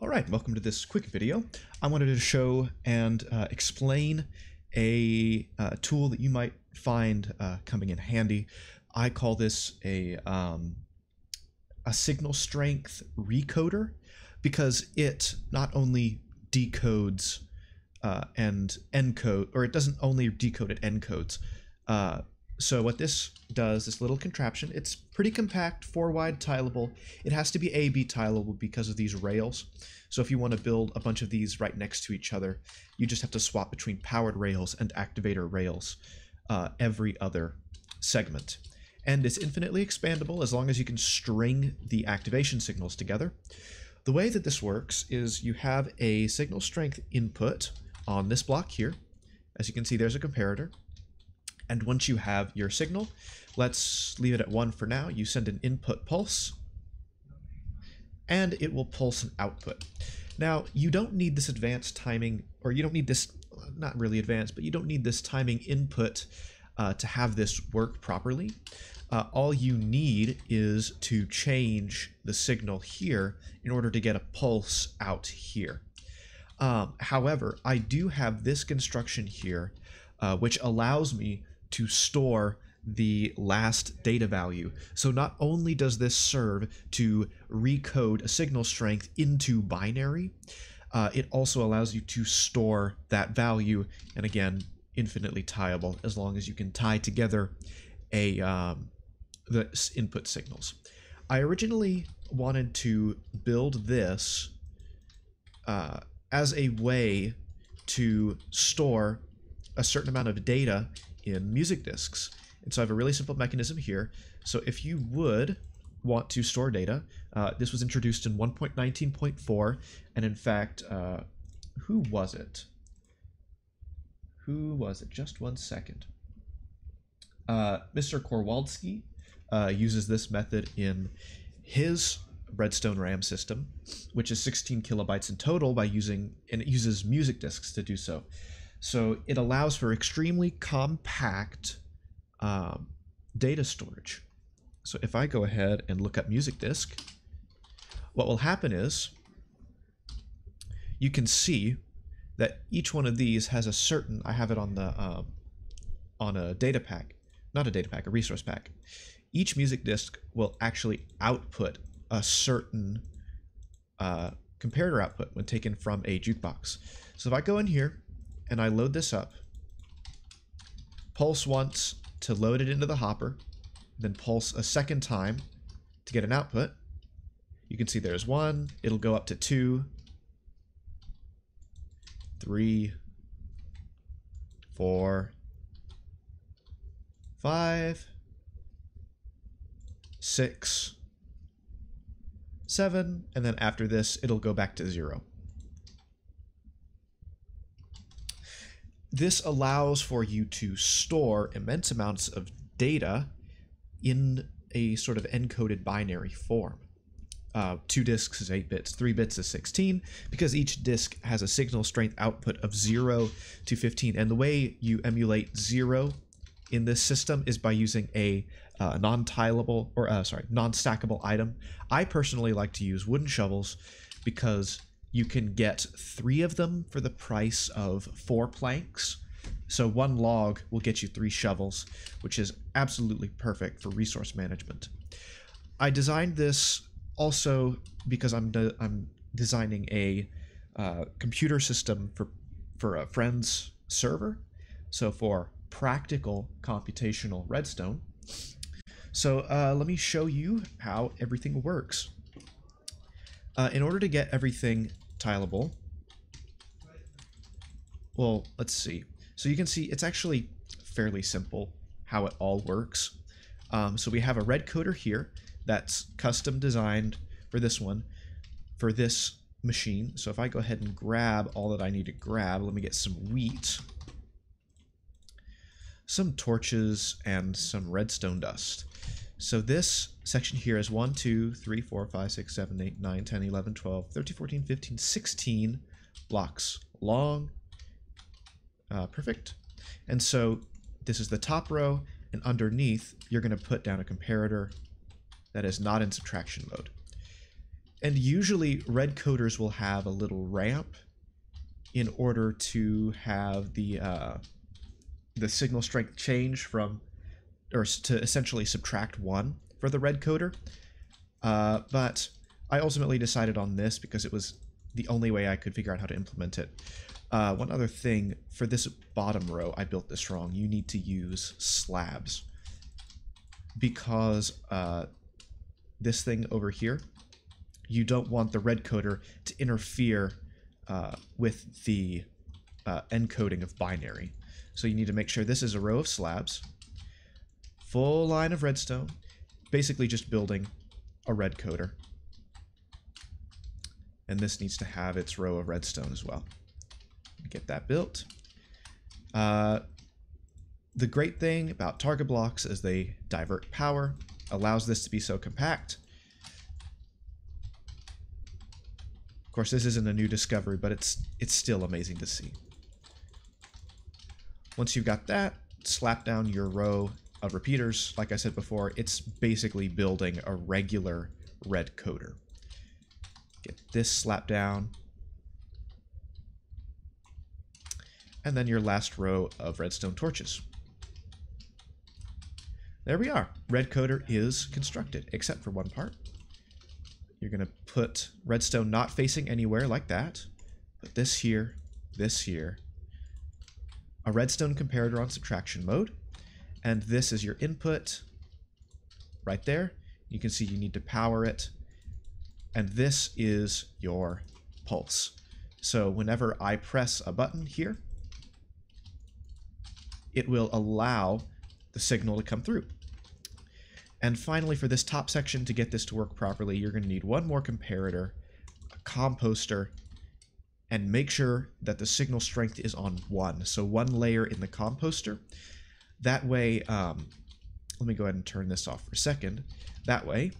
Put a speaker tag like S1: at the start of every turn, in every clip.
S1: All right, welcome to this quick video. I wanted to show and uh, explain a uh, tool that you might find uh, coming in handy. I call this a um, a signal strength recoder because it not only decodes uh, and encode, or it doesn't only decode it encodes. So what this does, this little contraption, it's pretty compact, four wide tileable. It has to be A-B tileable because of these rails. So if you want to build a bunch of these right next to each other, you just have to swap between powered rails and activator rails uh, every other segment. And it's infinitely expandable as long as you can string the activation signals together. The way that this works is you have a signal strength input on this block here. As you can see, there's a comparator. And once you have your signal, let's leave it at 1 for now. You send an input pulse, and it will pulse an output. Now, you don't need this advanced timing, or you don't need this, not really advanced, but you don't need this timing input uh, to have this work properly. Uh, all you need is to change the signal here in order to get a pulse out here. Um, however, I do have this construction here, uh, which allows me to store the last data value. So not only does this serve to recode a signal strength into binary, uh, it also allows you to store that value, and again, infinitely tieable as long as you can tie together a um, the input signals. I originally wanted to build this uh, as a way to store a certain amount of data in music disks. And so I have a really simple mechanism here. So if you would want to store data, uh, this was introduced in 1.19.4, and in fact, uh, who was it? Who was it? Just one second. Uh, Mr. Kowalski uh, uses this method in his Redstone RAM system, which is 16 kilobytes in total by using, and it uses music disks to do so. So it allows for extremely compact um, data storage. So if I go ahead and look up music disk, what will happen is you can see that each one of these has a certain, I have it on the um, on a data pack, not a data pack, a resource pack. Each music disk will actually output a certain uh, comparator output when taken from a jukebox. So if I go in here and I load this up, pulse once to load it into the hopper, then pulse a second time to get an output. You can see there's one, it'll go up to two, three, four, five, six, seven, and then after this, it'll go back to zero. This allows for you to store immense amounts of data in a sort of encoded binary form. Uh, two disks is 8 bits, 3 bits is 16, because each disk has a signal strength output of 0 to 15. And the way you emulate 0 in this system is by using a uh, non-tileable, or uh, sorry, non-stackable item. I personally like to use wooden shovels because you can get three of them for the price of four planks. So one log will get you three shovels, which is absolutely perfect for resource management. I designed this also because I'm de I'm designing a uh, computer system for for a friend's server. So for practical computational redstone. So uh, let me show you how everything works. Uh, in order to get everything tileable. Well, let's see. So you can see it's actually fairly simple how it all works. Um, so we have a red coder here that's custom designed for this one, for this machine. So if I go ahead and grab all that I need to grab, let me get some wheat, some torches, and some redstone dust. So this section here is 1, 2, 3, 4, 5, 6, 7, 8, 9, 10, 11, 12, 13, 14, 15, 16 blocks long. Uh, perfect. And so this is the top row, and underneath, you're going to put down a comparator that is not in subtraction mode. And usually red coders will have a little ramp in order to have the uh, the signal strength change from, or to essentially subtract one for the red coder. Uh, but I ultimately decided on this because it was the only way I could figure out how to implement it. Uh, one other thing, for this bottom row, I built this wrong. You need to use slabs. Because uh, this thing over here, you don't want the red coder to interfere uh, with the uh, encoding of binary. So you need to make sure this is a row of slabs, full line of redstone, basically just building a red coder. And this needs to have its row of redstone as well. Get that built. Uh, the great thing about target blocks is they divert power, allows this to be so compact. Of course, this isn't a new discovery, but it's it's still amazing to see. Once you've got that, slap down your row of repeaters. Like I said before, it's basically building a regular red coder. Get this slapped down. And then your last row of redstone torches. There we are. Red coder is constructed, except for one part. You're going to put redstone not facing anywhere like that. Put this here, this here. A redstone comparator on subtraction mode. And this is your input right there. You can see you need to power it. And this is your pulse. So whenever I press a button here, it will allow the signal to come through. And finally, for this top section, to get this to work properly, you're going to need one more comparator, a composter, and make sure that the signal strength is on 1. So one layer in the composter. That way, um, let me go ahead and turn this off for a second. That way,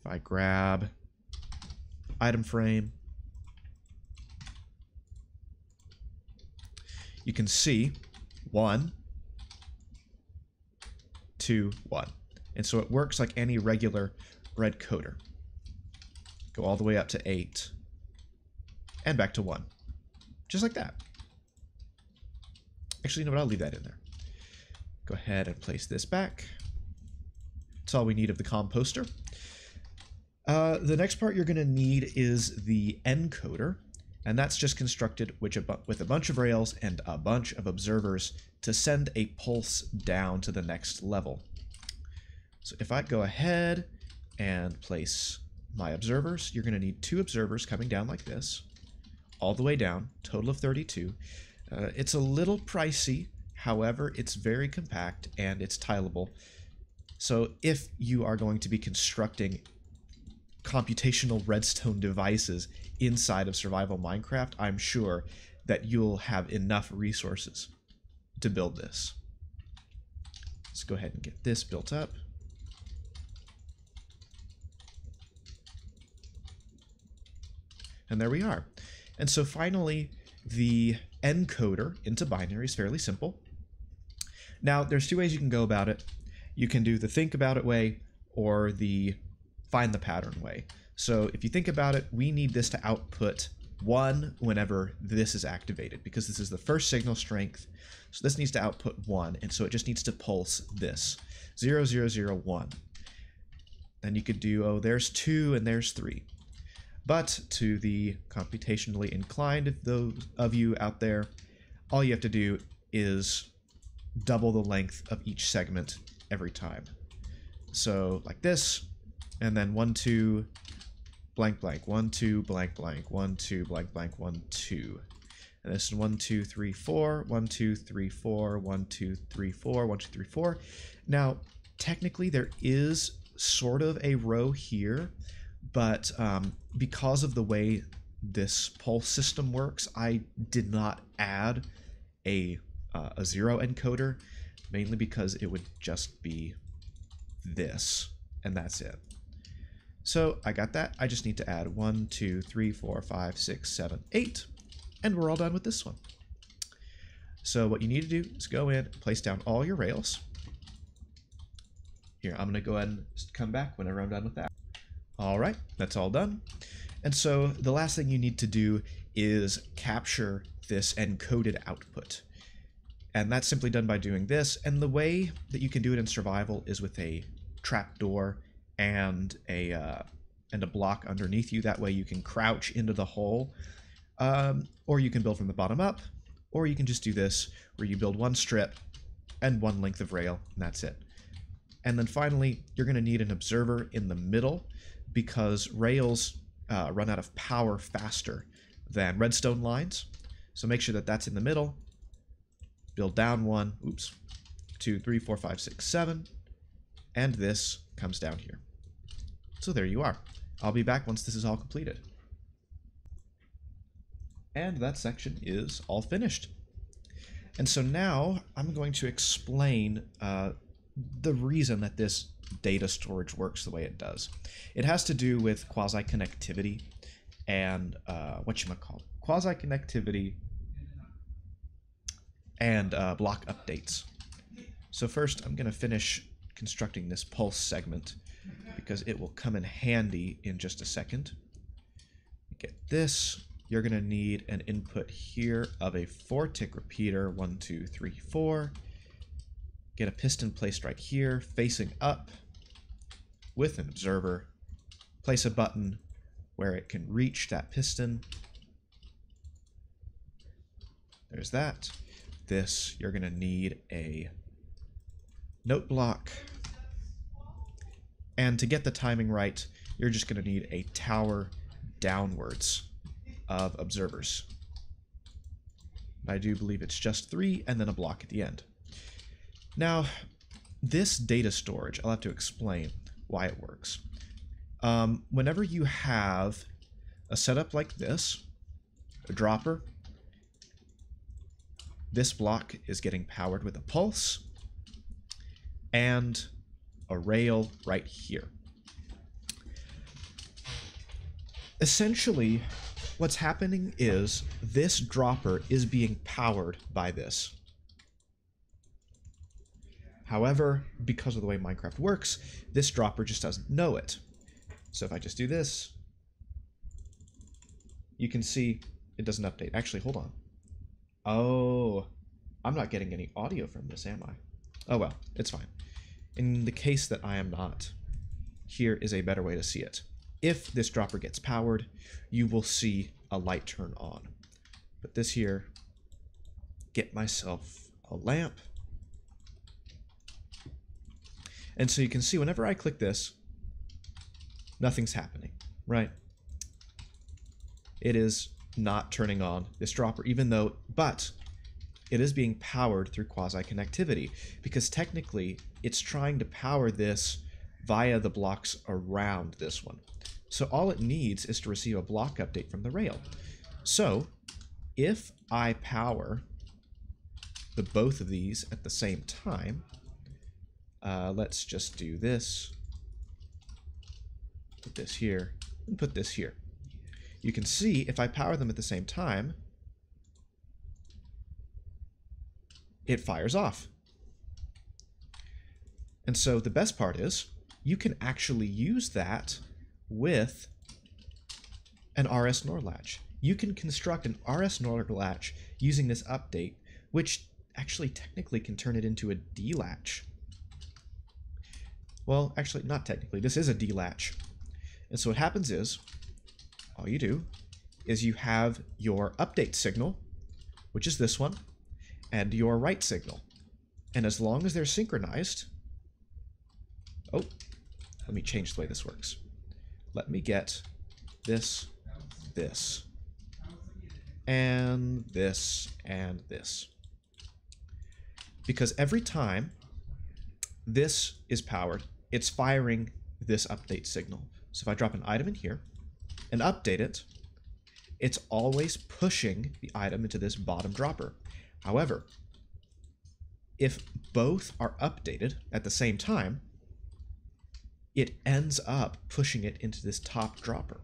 S1: if I grab item frame, you can see one, two, one. And so it works like any regular red coder. Go all the way up to 8 and back to 1. Just like that. Actually, you know what? I'll leave that in there. Go ahead and place this back. That's all we need of the composter. Uh, the next part you're going to need is the encoder, and that's just constructed with a, with a bunch of rails and a bunch of observers to send a pulse down to the next level. So if I go ahead and place my observers, you're going to need two observers coming down like this, all the way down, total of 32. Uh, it's a little pricey However, it's very compact and it's tileable. So if you are going to be constructing computational redstone devices inside of survival Minecraft, I'm sure that you'll have enough resources to build this. Let's go ahead and get this built up. And there we are. And so finally, the encoder into binary is fairly simple. Now, there's two ways you can go about it. You can do the think about it way or the find the pattern way. So if you think about it, we need this to output one whenever this is activated because this is the first signal strength. So this needs to output one, and so it just needs to pulse this 0001. Then you could do, oh, there's two and there's three. But to the computationally inclined those of you out there, all you have to do is double the length of each segment every time. So like this, and then one, two, blank, blank, one, two, blank, blank, one, two, blank, blank, one, two. And this is one, two, three, four, one, two, three, four, one, two, three, four, one, two, three, four. Now, technically there is sort of a row here, but um, because of the way this pulse system works, I did not add a uh, a zero encoder, mainly because it would just be this, and that's it. So I got that. I just need to add one, two, three, four, five, six, seven, eight, and we're all done with this one. So what you need to do is go in, place down all your rails. Here, I'm going to go ahead and come back whenever I'm done with that. All right, that's all done. And so the last thing you need to do is capture this encoded output. And that's simply done by doing this. And the way that you can do it in survival is with a trapdoor and a uh, and a block underneath you. That way you can crouch into the hole, um, or you can build from the bottom up, or you can just do this where you build one strip and one length of rail, and that's it. And then finally, you're going to need an observer in the middle because rails uh, run out of power faster than redstone lines. So make sure that that's in the middle. Build down one, oops, two, three, four, five, six, seven, and this comes down here. So there you are. I'll be back once this is all completed. And that section is all finished. And so now I'm going to explain uh, the reason that this data storage works the way it does. It has to do with quasi-connectivity and uh, what you might call quasi-connectivity and uh, block updates. So first I'm going to finish constructing this pulse segment because it will come in handy in just a second. Get this. You're going to need an input here of a four tick repeater, one, two, three, four. Get a piston placed right here, facing up with an observer. Place a button where it can reach that piston. There's that. This, you're going to need a note block and to get the timing right, you're just going to need a tower downwards of observers. I do believe it's just three, and then a block at the end. Now, this data storage, I'll have to explain why it works. Um, whenever you have a setup like this, a dropper, this block is getting powered with a pulse, and a rail right here. Essentially, what's happening is this dropper is being powered by this. However, because of the way Minecraft works, this dropper just doesn't know it. So if I just do this, you can see it doesn't update. Actually, hold on. Oh, I'm not getting any audio from this, am I? Oh well, it's fine. In the case that I am not, here is a better way to see it. If this dropper gets powered, you will see a light turn on. But this here, get myself a lamp. And so you can see whenever I click this, nothing's happening, right? It is not turning on this dropper, even though, but it is being powered through quasi-connectivity because technically it's trying to power this via the blocks around this one. So all it needs is to receive a block update from the rail. So if I power the both of these at the same time, uh, let's just do this, put this here, and put this here. You can see if I power them at the same time, it fires off. And so the best part is you can actually use that with an RS NOR latch. You can construct an RS NOR latch using this update, which actually technically can turn it into a D latch. Well, actually, not technically. This is a D latch. And so what happens is, all you do is you have your update signal, which is this one, and your write signal. And as long as they're synchronized, oh, let me change the way this works. Let me get this, this, and this, and this. Because every time this is powered, it's firing this update signal. So if I drop an item in here and update it, it's always pushing the item into this bottom dropper. However, if both are updated at the same time, it ends up pushing it into this top dropper.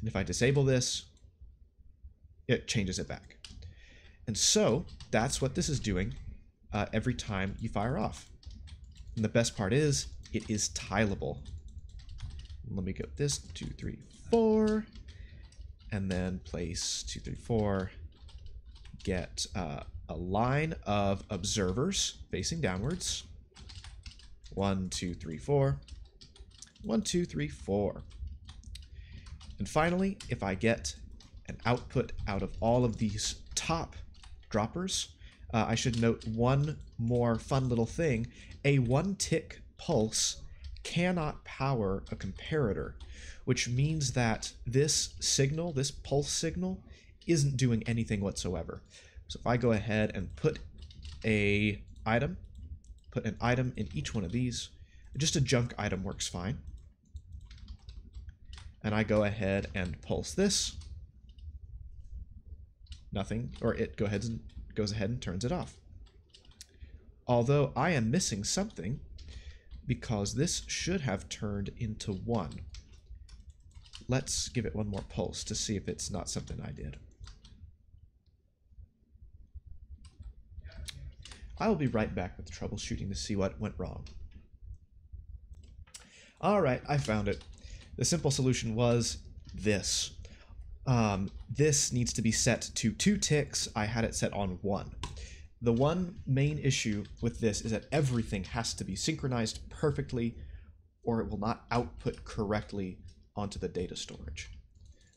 S1: And if I disable this, it changes it back. And so that's what this is doing uh, every time you fire off. And the best part is it is tileable. Let me go this, two, three, four, and then place two, three, four, get uh, a line of observers facing downwards. One, two, three, four. One, two, three, four. And finally, if I get an output out of all of these top droppers, uh, I should note one more fun little thing. A one tick pulse cannot power a comparator, which means that this signal, this pulse signal, isn't doing anything whatsoever. So if I go ahead and put a item, put an item in each one of these, just a junk item works fine. And I go ahead and pulse this. Nothing, or it go ahead and goes ahead and turns it off. Although I am missing something because this should have turned into 1. Let's give it one more pulse to see if it's not something I did. I will be right back with troubleshooting to see what went wrong. Alright, I found it. The simple solution was this. Um, this needs to be set to two ticks. I had it set on one. The one main issue with this is that everything has to be synchronized perfectly or it will not output correctly onto the data storage.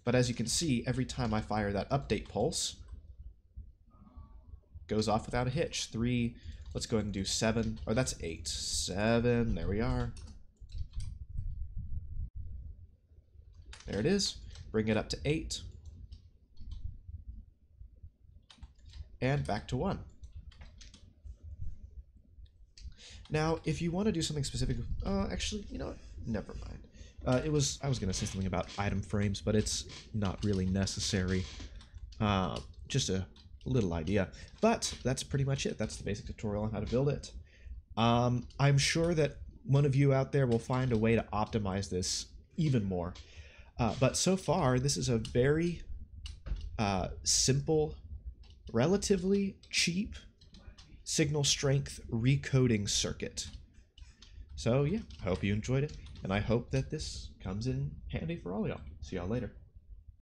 S1: But as you can see, every time I fire that update pulse, goes off without a hitch. Three, let's go ahead and do seven, or that's eight. Seven, there we are. There it is. Bring it up to eight. And back to one. Now, if you want to do something specific, uh, actually, you know? Never mind. Uh, it was I was gonna say something about item frames, but it's not really necessary. Uh, just a little idea. But that's pretty much it. That's the basic tutorial on how to build it. Um, I'm sure that one of you out there will find a way to optimize this even more. Uh, but so far, this is a very uh, simple, relatively cheap signal strength recoding circuit. So yeah, I hope you enjoyed it, and I hope that this comes in handy for all y'all. See y'all later.